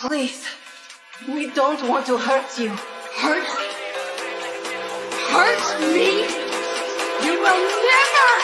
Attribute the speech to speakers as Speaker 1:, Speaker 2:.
Speaker 1: Please, we don't want to hurt you.
Speaker 2: Hurt? Hurt me? You will never!